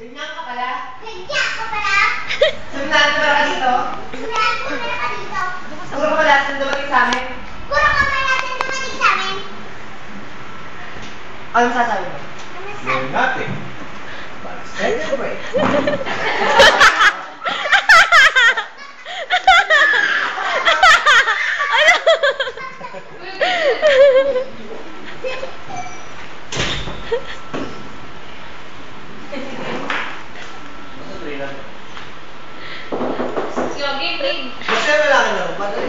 Ganyan ka pala. Ganyan ka pala. Para ka dito. Sinabi ko pala ka dito. Puro ka pala sa dumating sa amin. Puro ka pala sa dumating sa amin. Ano sasabi mo? Ano sa... You're nothing. But celebrate. ano? Basta wala ka na.